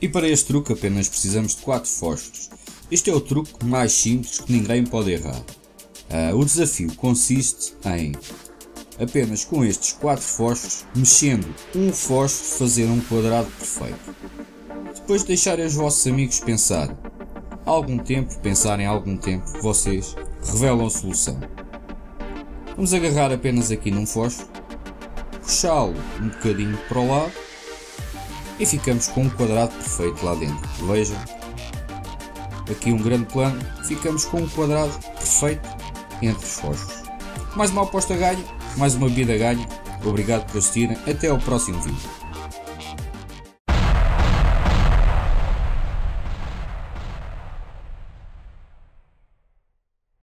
E para este truque apenas precisamos de 4 fósforos. Este é o truque mais simples que ninguém pode errar. Uh, o desafio consiste em, apenas com estes 4 fósforos, mexendo um fósforo fazer um quadrado perfeito. Depois de deixarem os vossos amigos pensar algum tempo, pensarem algum tempo, vocês revelam a solução. Vamos agarrar apenas aqui num fósforo, puxá-lo um bocadinho para o lado e ficamos com um quadrado perfeito lá dentro. Vejam, aqui um grande plano, ficamos com um quadrado perfeito entre os fósforos. Mais uma aposta ganha, mais uma vida ganha. Obrigado por assistirem, até ao próximo vídeo.